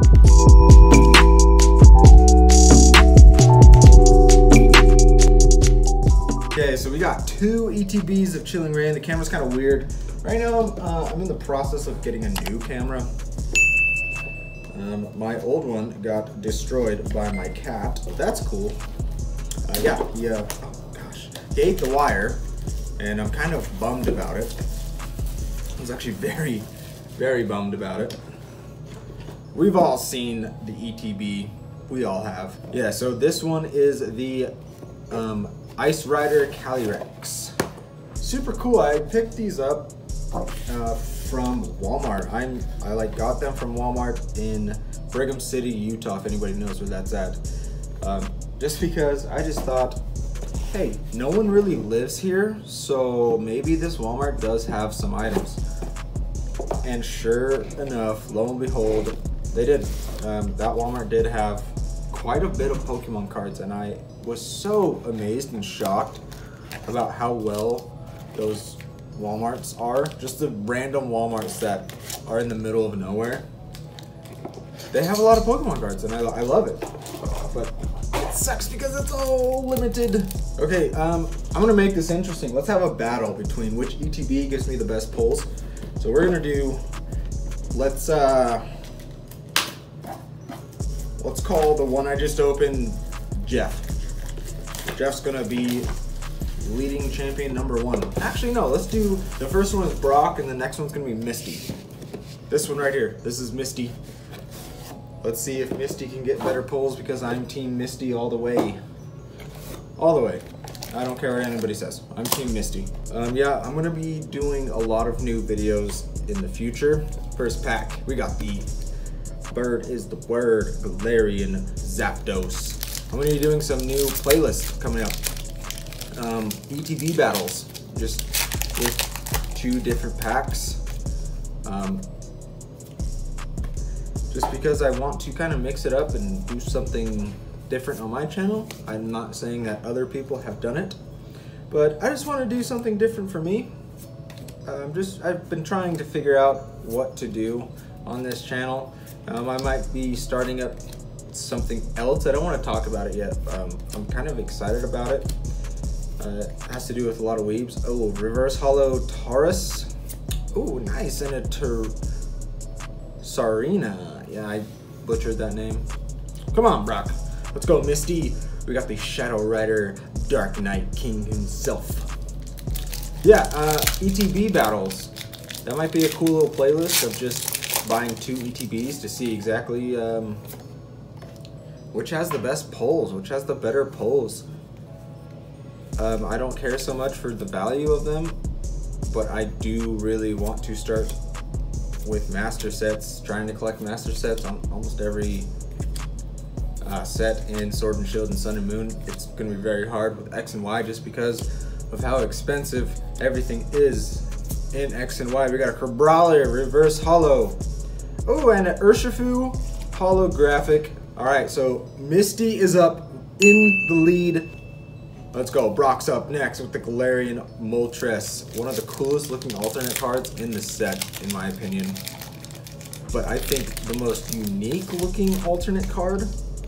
Okay, so we got two ETBs of Chilling Reign. The camera's kind of weird. Right now, uh, I'm in the process of getting a new camera. Um, my old one got destroyed by my cat. That's cool. Uh, yeah, yeah. Oh gosh, he ate the wire, and I'm kind of bummed about it. I was actually very, very bummed about it. We've all seen the ETB. We all have. Yeah, so this one is the um, Ice Rider Calyrex. Super cool. I picked these up uh, from Walmart. I'm I like got them from Walmart in Brigham City, Utah. If anybody knows where that's at. Um, just because I just thought, hey, no one really lives here, so maybe this Walmart does have some items. And sure enough, lo and behold, they did. Um, that Walmart did have quite a bit of Pokemon cards, and I was so amazed and shocked about how well those Walmarts are. Just the random Walmarts that are in the middle of nowhere. They have a lot of Pokemon cards, and I, I love it. But it sucks because it's all limited. Okay, um, I'm gonna make this interesting. Let's have a battle between which ETB gives me the best pulls. So we're gonna do, let's, uh, let's call the one I just opened Jeff. Jeff's gonna be leading champion number one. Actually, no, let's do, the first one is Brock and the next one's gonna be Misty. This one right here, this is Misty. Let's see if Misty can get better pulls because I'm team Misty all the way. All the way. I don't care what anybody says. I'm team Misty. Um, yeah, I'm gonna be doing a lot of new videos in the future. First pack, we got the Bird is the Word Galarian Zapdos. I'm gonna be doing some new playlists coming up. Um, ETB battles, just with two different packs. Um, just because I want to kind of mix it up and do something different on my channel. I'm not saying that other people have done it, but I just want to do something different for me. Um, just I've been trying to figure out what to do on this channel. Um, I might be starting up something else. I don't want to talk about it yet. Um, I'm kind of excited about it. Uh, it has to do with a lot of weebs. Oh, reverse hollow Tauros. Oh, nice. And a Tur Sarina. Yeah, I butchered that name. Come on, Brock. Let's go, Misty. We got the Shadow Rider Dark Knight King himself. Yeah, uh, ETB battles. That might be a cool little playlist of just buying two ETBs to see exactly um, which has the best pulls, which has the better pulls. Um, I don't care so much for the value of them, but I do really want to start with master sets, trying to collect master sets on almost every uh, set in Sword and Shield and Sun and Moon. It's going to be very hard with X and Y just because of how expensive everything is in X and Y. We got a Crabrawler Reverse Hollow. Oh, and an Urshifu Holographic. All right, so Misty is up in the lead. Let's go. Brock's up next with the Galarian Moltres. One of the coolest looking alternate cards in the set, in my opinion. But I think the most unique looking alternate card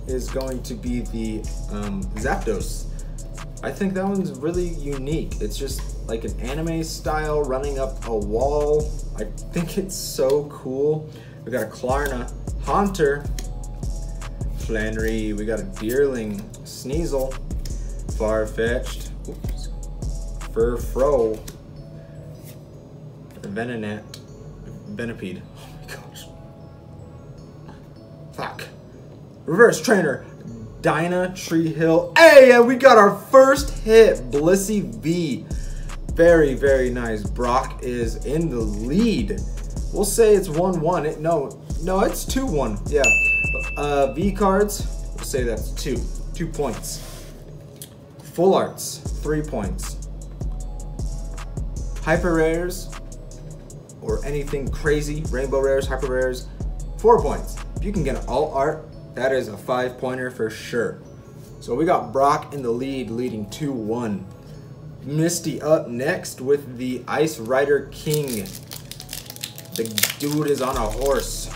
is going to be the um, Zapdos. I think that one's really unique. It's just like an anime style running up a wall. I think it's so cool. We got a Klarna Haunter, Flannery, we got a Deerling, Sneasel, Farfetch'd, oops, Furfrou, Venonat, Venipede. Oh my gosh. Fuck. Reverse Trainer, Dyna Tree Hill. Hey, and we got our first hit, Blissey V. Very, very nice. Brock is in the lead. We'll say it's 1-1. It, no, no, it's 2-1. Yeah. Uh, v cards, we'll say that's two. Two points. Full arts, three points. Hyper rares, or anything crazy, rainbow rares, hyper rares, four points. If you can get an alt art, that is a five pointer for sure. So we got Brock in the lead, leading 2-1. Misty up next with the Ice Rider King. The dude is on a horse.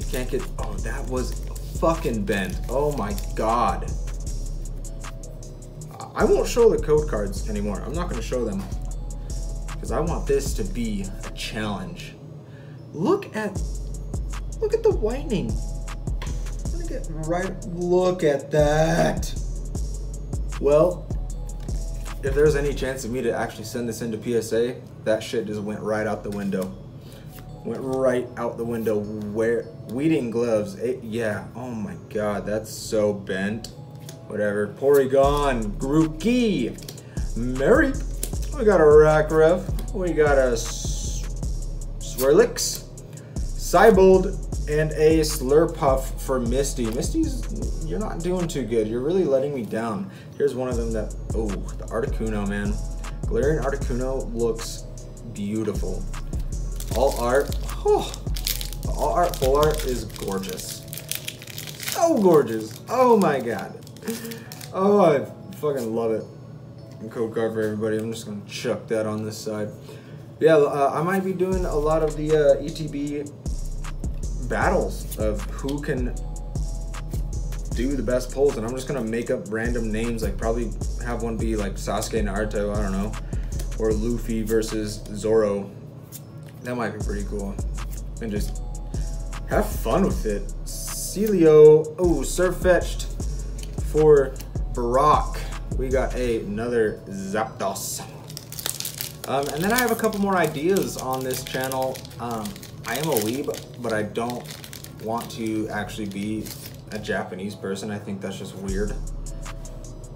You can't get, oh, that was fucking bent. Oh my God. I won't show the code cards anymore. I'm not gonna show them because I want this to be a challenge. Look at, look at the whitening. Look at right, look at that. Well, if there's any chance of me to actually send this into PSA, that shit just went right out the window. Went right out the window. Where weeding gloves? It, yeah. Oh my god, that's so bent. Whatever. Porygon, Grookey, Mary. We got a Rockruff. We got a Swirlix, Siebold, and a Slurpuff for Misty. Misty's, you're not doing too good. You're really letting me down. Here's one of them that, oh, the Articuno, man. Galarian Articuno looks beautiful. All art, oh, all art, full art is gorgeous. So gorgeous. Oh my god. Oh, I fucking love it. Code card for everybody. I'm just gonna chuck that on this side. Yeah, uh, I might be doing a lot of the uh, ETB battles of who can do the best pulls, and I'm just gonna make up random names, like probably have one be like Sasuke Naruto, I don't know, or Luffy versus Zoro. That might be pretty cool, and just have fun with it. Celio, oh, Sirfetch'd for Brock. We got a, another Zapdos. Um, and then I have a couple more ideas on this channel. Um, I am a weeb, but I don't want to actually be a Japanese person. I think that's just weird.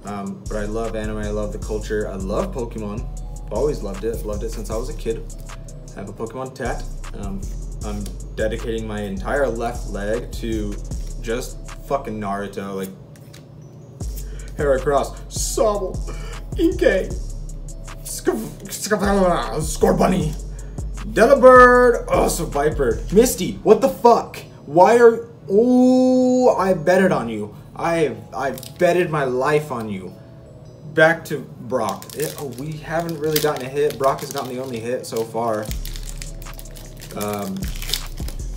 Um, but I love anime, I love the culture, I love Pokemon. Always loved it, loved it since I was a kid. I have a Pokemon tat. Um, I'm dedicating my entire left leg to just fucking Naruto, like Heracross, Sobble, Inkay, Scorbunny, Delibird, oh, so Viper, Misty, what the fuck? Why are, oh, I betted on you. I I betted my life on you. Back to Brock. It, oh, we haven't really gotten a hit. Brock has gotten the only hit so far. Um,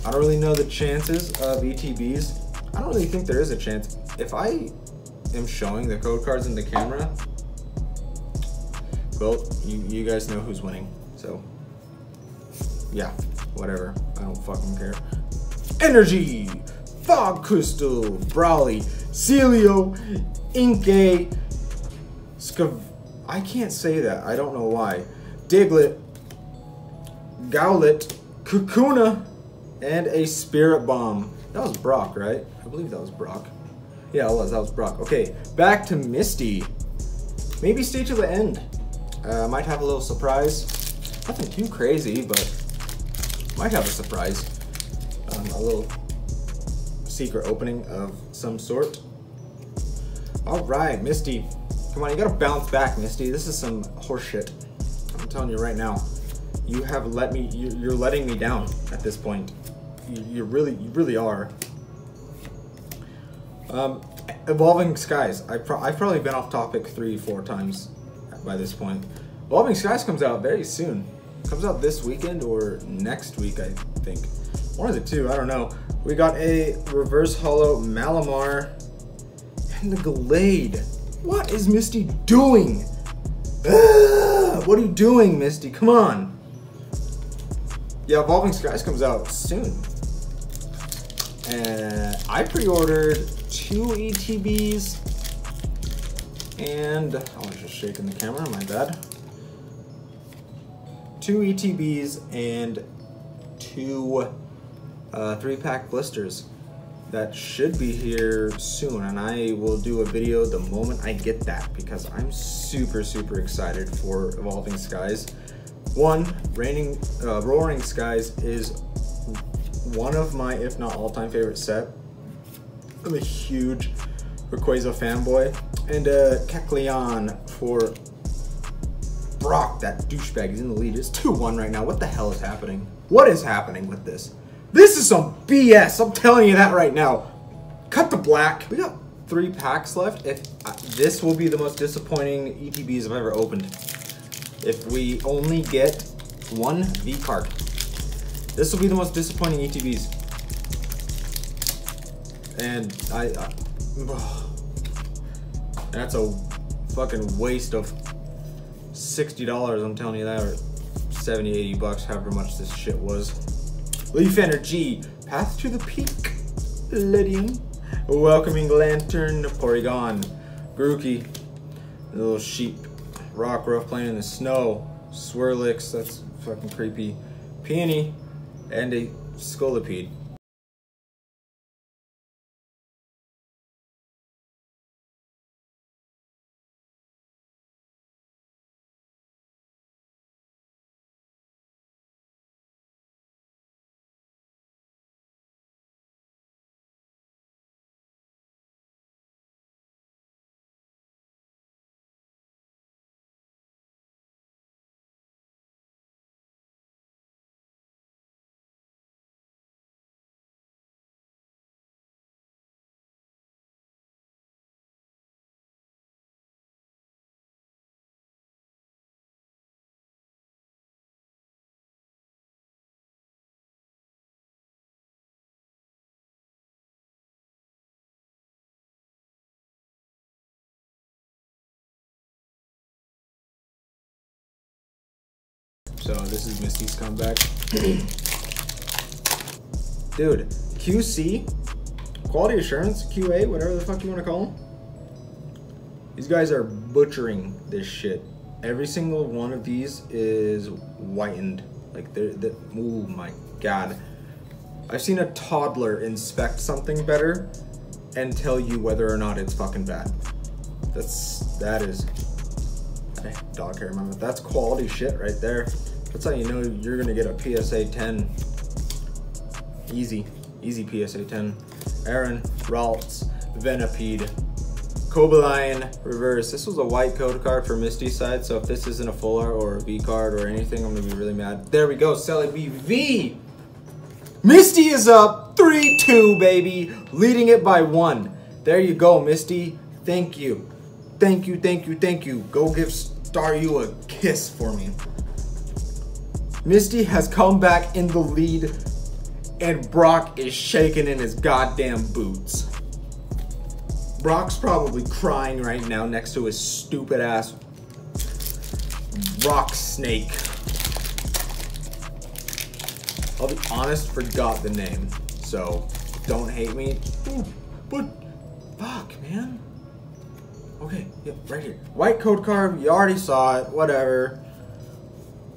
I don't really know the chances of ETBs. I don't really think there is a chance. If I am showing the code cards in the camera, well, you, you guys know who's winning. So, yeah, whatever. I don't fucking care. Energy! Fog Crystal! Brawly! Celio! Inkay! I can't say that. I don't know why. Diglett. Golett. Kakuna. And a Spirit Bomb. That was Brock, right? I believe that was Brock. Yeah, it was. That was Brock. Okay, back to Misty. Maybe stay to the end. Uh, might have a little surprise. Nothing too crazy, but might have a surprise. Um, a little secret opening of some sort. All right, Misty. Come on, you gotta bounce back, Misty. This is some horseshit. I'm telling you right now. You have let me, you're letting me down at this point. You, you really, you really are. Um, Evolving Skies. I pro I've probably been off topic three, four times by this point. Evolving Skies comes out very soon. Comes out this weekend or next week, I think. One of the two, I don't know. We got a reverse hollow Malamar and the Glade. What is Misty doing? What are you doing, Misty? Come on. Yeah, Evolving Skies comes out soon. And I pre-ordered two ETBs and I was just shaking the camera, my bad. Two ETBs and two uh, three pack blisters that should be here soon and I will do a video the moment I get that because I'm super super excited for Evolving Skies. One, Raining, uh, Roaring Skies is one of my, if not all-time favorite set. I'm a huge Rayquaza fanboy. And uh, Kecleon for Brock, that douchebag. He's in the lead. It's 2-1 right now. What the hell is happening? What is happening with this? This is some BS. I'm telling you that right now. Cut the black. We got three packs left. If uh, This will be the most disappointing ETBs I've ever opened. If we only get one V card. This will be the most disappointing ETBs. And I, I that's a fucking waste of $60, I'm telling you that, or 70, 80 bucks, however much this shit was. Leaf Energy, Path to the Peak, Lydium, Welcoming Lantern, Porygon, Grookey, little sheep, Rockruff playing in the snow, Swirlix, that's fucking creepy, Peony, and a Scolipede. So this is Misty's comeback. Dude, QC, quality assurance, QA, whatever the fuck you want to call them. These guys are butchering this shit. Every single one of these is whitened. Like they're, they're oh my god. I've seen a toddler inspect something better and tell you whether or not it's fucking bad. That's, that is, dog hair, remember, that's quality shit right there. That's how you know you're gonna get a PSA 10. Easy, easy PSA 10. Aron, Ralts, Venipede, Cobalion, Reverse. This was a white code card for Misty side, so if this isn't a full art or a V card or anything, I'm gonna be really mad. There we go, Celebi V! Misty is up, 3-2, baby, leading it by one. There you go, Misty. Thank you. Thank you, thank you, thank you. Go give Staryu a kiss for me. Misty has come back in the lead and Brock is shaking in his goddamn boots. Brock's probably crying right now next to his stupid ass rock snake. I'll be honest, forgot the name. So don't hate me. Ooh, but fuck, man. Okay, yep, right here. White code card, you already saw it, whatever.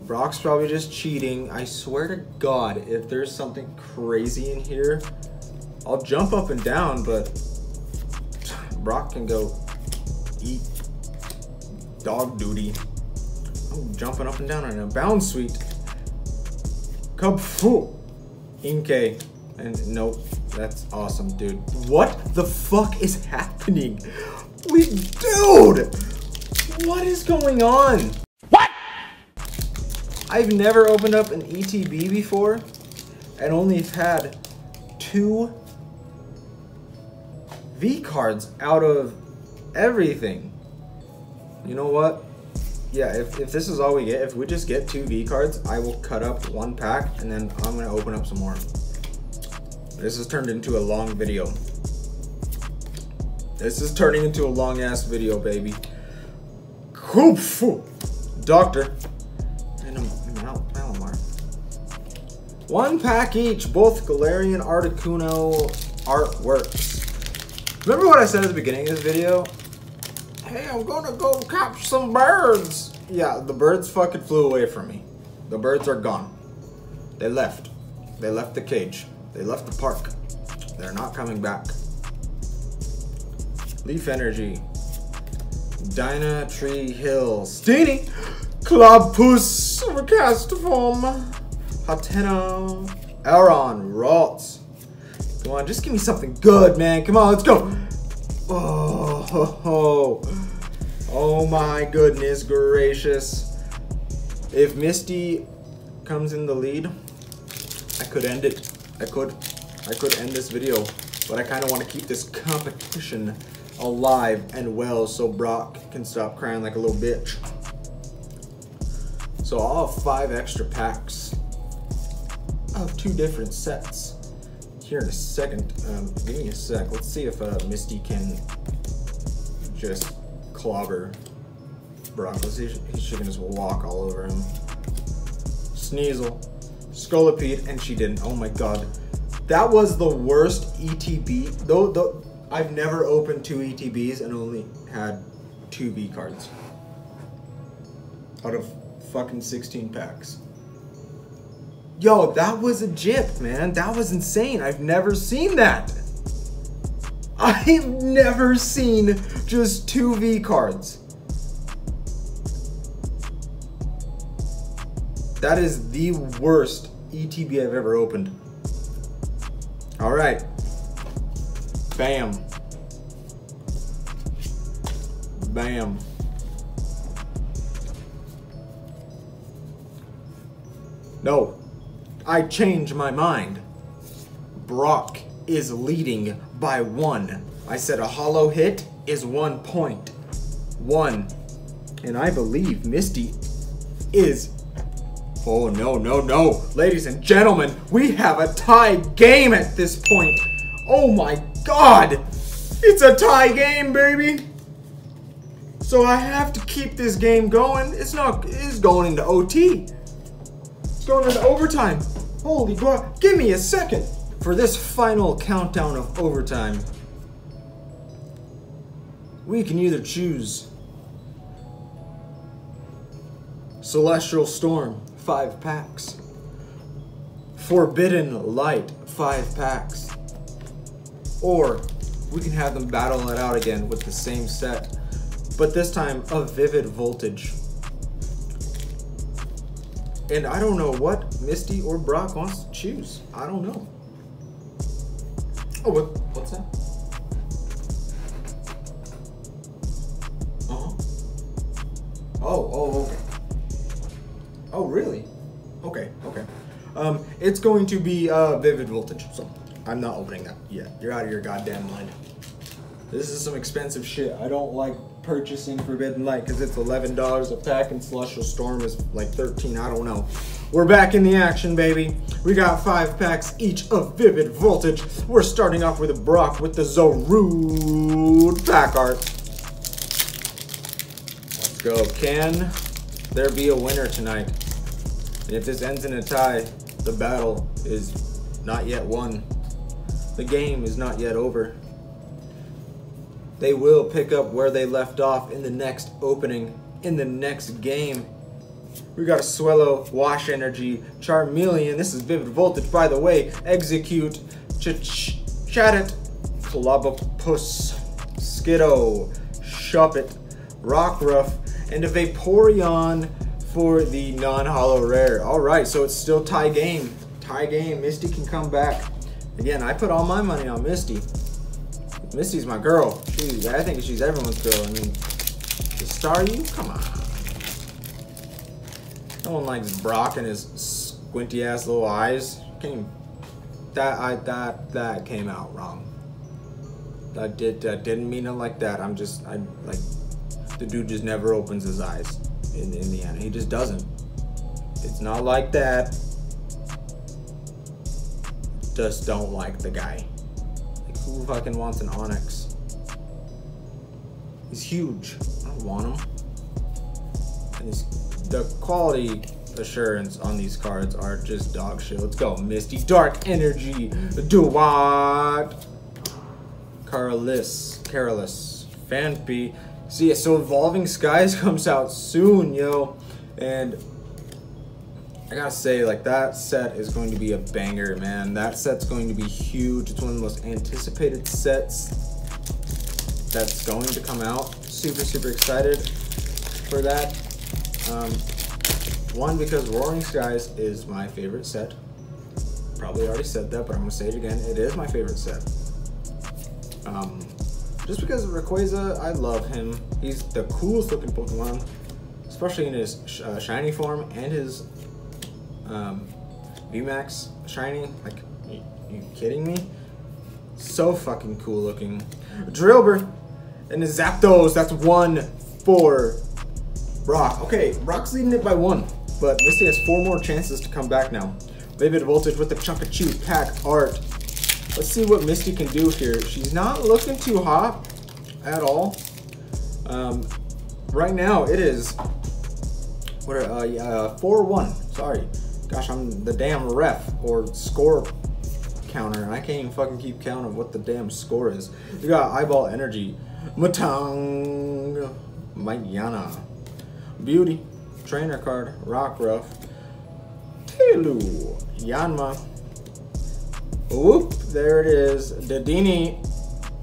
Brock's probably just cheating. I swear to God, if there's something crazy in here, I'll jump up and down, but Brock can go eat dog duty. I'm jumping up and down right now. Bounsweet. Cub Fu. Inkay. And nope, that's awesome, dude. What the fuck is happening? We, dude! What is going on? I've never opened up an ETB before and only had two V cards out of everything. You know what? Yeah, if, if this is all we get, if we just get two V cards, I will cut up one pack and then I'm gonna open up some more. This has turned into a long video. This is turning into a long ass video, baby. Doctor. One pack each, both Galarian Articuno artworks. Remember what I said at the beginning of this video? Hey, I'm gonna go catch some birds. Yeah, the birds fucking flew away from me. The birds are gone. They left. They left the cage. They left the park. They're not coming back. Leaf Energy. Dyna Tree Hill. Steenee. Clobbopus. Overcast form. Hatenna, Aron, Ralts. Come on, just give me something good, man. Come on, let's go. Oh, oh, oh. oh my goodness gracious. If Misty comes in the lead, I could end it. I could. I could end this video. But I kind of want to keep this competition alive and well so Brock can stop crying like a little bitch. So I'll have five extra packs of two different sets. here in a second. Um, give me a sec. Let's see if uh, Misty can just clobber Brock. Let's see if she can just walk all over him. Sneasel, Scolipede, and she didn't. Oh my god. That was the worst ETB. Though, though I've never opened two ETBs and only had two B cards out of fucking 16 packs. Yo, that was a jip, man. That was insane. I've never seen that. I've never seen just two V cards. That is the worst ETB I've ever opened. All right. Bam. Bam. No, I change my mind. Brock is leading by one. I said a hollow hit is one point. One. And I believe Misty is. Oh, no, no, no. Ladies and gentlemen, we have a tie game at this point. Oh my god. It's a tie game, baby. So I have to keep this game going. It's not, it's going into OT. It's going into overtime. Holy god, give me a second. For this final countdown of overtime, we can either choose Celestial Storm, 5 packs. Forbidden Light, 5 packs. Or we can have them battle it out again with the same set, but this time a Vivid Voltage. And I don't know what Misty or Brock wants to choose. I don't know. Oh, what, what's that? Uh-huh. Oh, oh, okay. Oh, really? Okay, okay. Um, it's going to be uh, Vivid Voltage, so I'm not opening that yet. You're out of your goddamn mind. This is some expensive shit. I don't like purchasing Forbidden Light because it's $11 a pack and Celestial Storm is like 13 I don't know. We're back in the action, baby. We got five packs each of Vivid Voltage. We're starting off with a Brock with the Zarude pack art. Let's go. Can there be a winner tonight? And if this ends in a tie, the battle is not yet won. The game is not yet over they will pick up where they left off in the next opening, in the next game. We got a Swellow, Wash Energy, Charmeleon. This is Vivid Voltage, by the way. Execute, Ch Chatot, Clobbopus, Skiddo, Shuppet, Rockruff, and a Vaporeon for the non-hollow rare. All right, so it's still tie game. Tie game. Misty can come back. Again, I put all my money on Misty. Misty's my girl. She's, I think she's everyone's girl. I mean, Staryu? Come on. No one likes Brock and his squinty ass little eyes. Came that I that that came out wrong. I did that didn't mean it like that. I'm just I like the dude just never opens his eyes in in the end. He just doesn't. It's not like that. Just don't like the guy. Who fucking wants an Onix? He's huge. I don't want him. And the quality assurance on these cards are just dog shit. Let's go. Misty, Dark Energy, Duat, Carolus, Carolus, Phanpy. See, so Evolving Skies comes out soon, yo. And I gotta say, like, that set is going to be a banger, man. That set's going to be huge. It's one of the most anticipated sets that's going to come out. Super, super excited for that. Um, one, because Roaring Skies is my favorite set. Probably already said that, but I'm gonna say it again. It is my favorite set. Um, just because of Rayquaza, I love him. He's the coolest looking Pokemon, especially in his sh uh, shiny form and his um, VMAX shiny. Like, you, you kidding me? So fucking cool looking. Drillbur and the Zapdos. That's one for Brock. Okay, Brock's leading it by one, but Misty has four more chances to come back now. Vivid Voltage with the Chunkachu pack art. Let's see what Misty can do here. She's not looking too hot at all. Um, right now it is what are, uh, yeah, 4-1. Sorry. Gosh, I'm the damn ref or score counter, and I can't even fucking keep count of what the damn score is. We got eyeball energy. Matang Mayana. Beauty. Trainer card. Rockruff. Telu. Yanma. Whoop. There it is. Dedenne.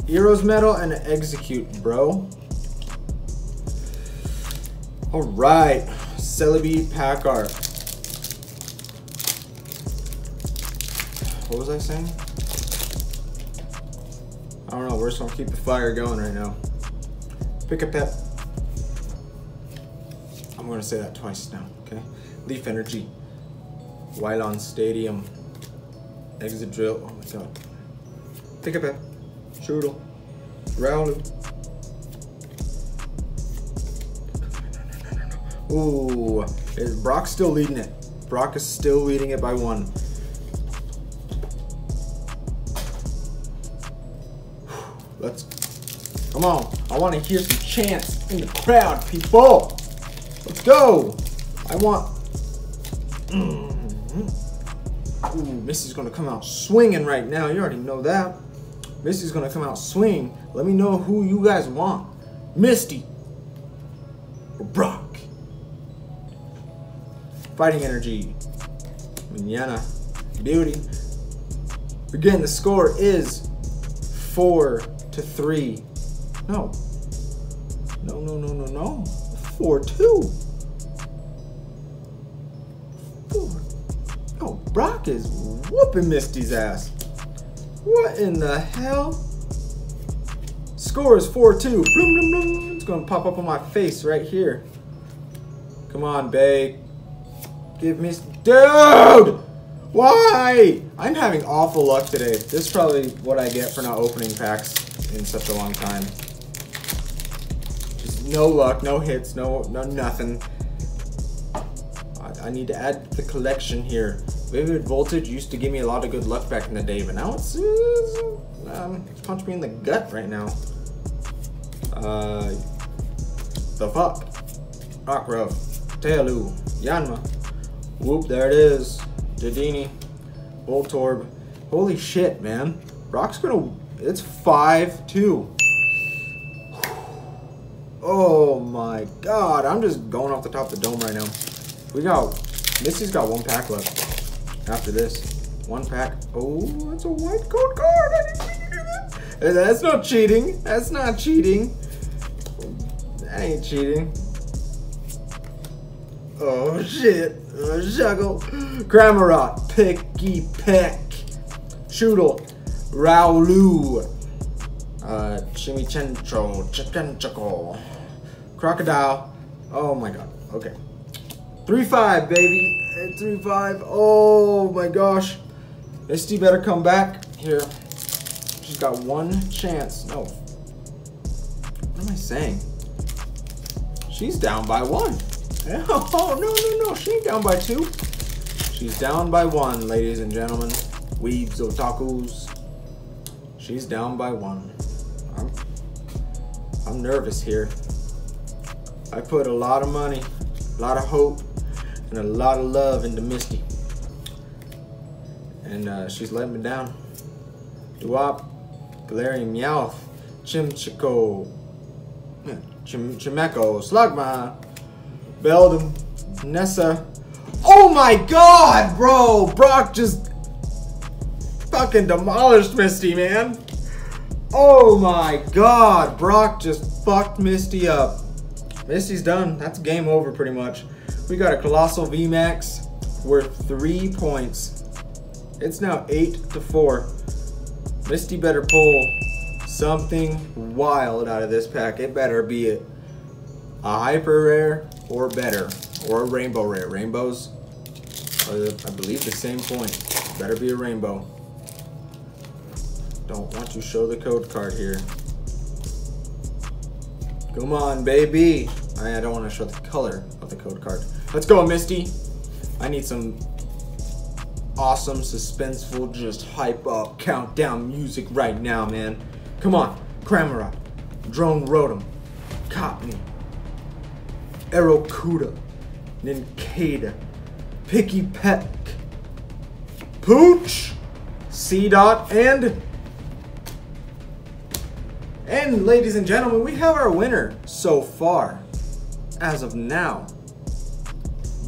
Heroes Medal and Execute, bro. Alright. Celebi Packard. What was I saying? I don't know. We're just gonna keep the fire going right now. Pick a pet. I'm gonna say that twice now. Okay. Leaf Energy. Wylon Stadium. Exit Drill. Oh my god. Pick a pet. Shoodle. Rowley. Ooh, is Brock still leading it? Brock is still leading it by one. Let's, come on. I want to hear some chants in the crowd, people. Go. I want, mm. Ooh, Misty's gonna come out swinging right now. You already know that. Misty's gonna come out swing. Let me know who you guys want. Misty or Brock. Fighting energy. Manana. Beauty. Again, the score is four to three. No. No, no, no, no, no. Four, two. Brock is whooping Misty's ass. What in the hell? Score is 4-2. It's gonna pop up on my face right here. Come on, babe. Give me... Dude! Why? I'm having awful luck today. This is probably what I get for not opening packs in such a long time. Just no luck, no hits, no, no nothing. I, need to add the collection here. Vivid Voltage used to give me a lot of good luck back in the day, but now it's, um, it's punch me in the gut right now. Uh, the fuck? Rockruff, Tealu, Yanma, Whoop, there it is. Dedenne, Voltorb. Holy shit, man. Rock's gonna, it's 5-2. Oh my god, I'm just going off the top of the dome right now. We got, Misty's got one pack left after this. One pack. Oh, that's a white code card. I didn't do that. That's not cheating. That's not cheating. That ain't cheating. Oh shit. Uh, Juggle. Cramorant. Picky Peck. Shoodle. Raulu. Uh, Chimichencho. Chicken Chuckle. Crocodile. Oh my god. Okay. 3-5, baby. 3-5. Oh my gosh. Misty better come back here. She's got one chance. No. What am I saying? She's down by one. Oh, no, no, no. She ain't down by two. She's down by one, ladies and gentlemen. Weebs, otakus. She's down by one. I'm, I'm nervous here. I put a lot of money, a lot of hope, and a lot of love into Misty. And uh, she's letting me down. Duop, Galarian Meowth, Chimchico, Chim Chimecho, Slugma, Beldum, Nessa. Oh my god, bro! Brock just fucking demolished Misty, man. Oh my god, Brock just fucked Misty up. Misty's done. That's game over pretty much. We got a Coalossal VMAX worth three points. It's now eight to four. Misty better pull something wild out of this pack. It better be a, a hyper rare or better, or a rainbow rare. Rainbows I believe, the same point. Better be a rainbow. Don't want to show the code card here. Come on, baby. I don't want to show the color of the code card. Let's go, Misty. I need some awesome, suspenseful, just hype up countdown music right now, man. Come on, Cramorant, Drone Rotom, Cottonee, Arrokuda, Nincada, Pikipek, Pooch, C Dot, and and ladies and gentlemen, we have our winner so far, as of now.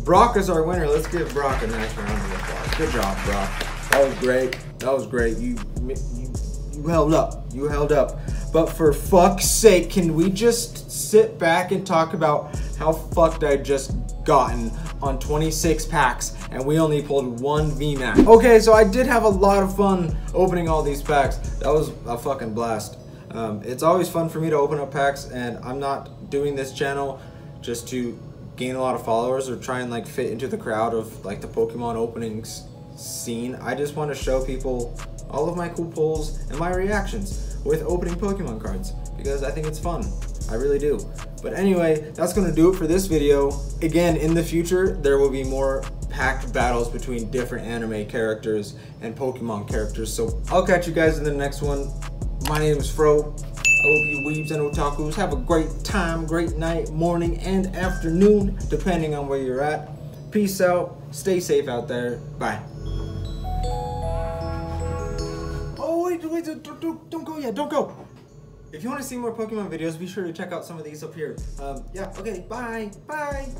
Brock is our winner. Let's give Brock a nice round of applause. Good job, Brock. That was great. That was great. You, you, you held up. You held up. But for fuck's sake, can we just sit back and talk about how fucked I just gotten on 26 packs and we only pulled one VMAX. Okay, so I did have a lot of fun opening all these packs. That was a fucking blast. Um, it's always fun for me to open up packs and I'm not doing this channel just to gain a lot of followers or try and like fit into the crowd of like the Pokemon openings scene. I just want to show people all of my cool pulls and my reactions with opening Pokemon cards because I think it's fun. I really do. But anyway, that's going to do it for this video. Again, in the future, there will be more packed battles between different anime characters and Pokemon characters. So I'll catch you guys in the next one. My name is Fro. Hope you weebs and otakus have a great time, great night, morning, and afternoon, depending on where you're at. Peace out. Stay safe out there. Bye. Oh, wait, wait, don't, don't, don't go yet. Don't go. If you want to see more Pokemon videos, be sure to check out some of these up here. Um, yeah, okay, bye. Bye.